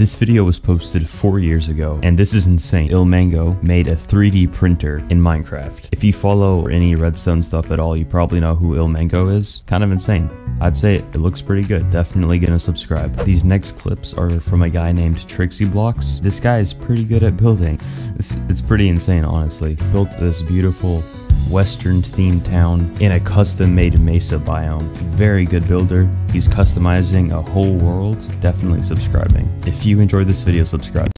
This video was posted 4 years ago, and this is insane. Ilmango made a 3D printer in Minecraft. If you follow any redstone stuff at all, you probably know who Ilmango is. Kind of insane. I'd say it, looks pretty good. Definitely gonna subscribe. These next clips are from a guy named TrixyBlox. This guy is pretty good at building. It's, it's pretty insane, honestly. Built this beautiful western themed town in a custom made mesa biome. Very good builder. He's customizing a whole world. Definitely subscribing. If you enjoyed this video, subscribe.